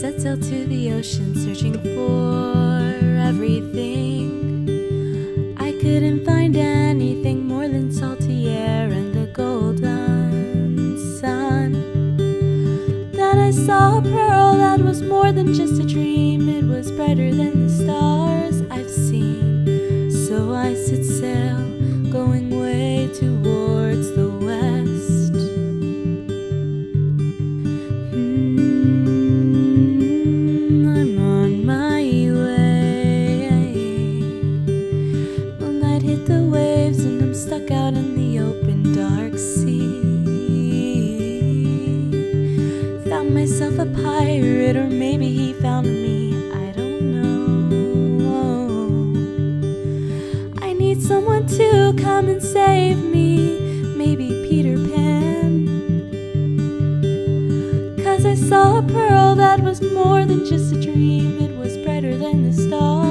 set sail to the ocean, searching for everything. I couldn't find anything more than salty air and the golden sun. Then I saw a pearl that was more than just a dream, it was brighter than the stars Moonlight hit the waves, and I'm stuck out in the open, dark sea. Found myself a pirate, or maybe he found me. I don't know. I need someone to come and save me. Maybe Peter Pan. Cause I saw a pearl that was more than just a dream. It was brighter than the stars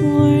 warned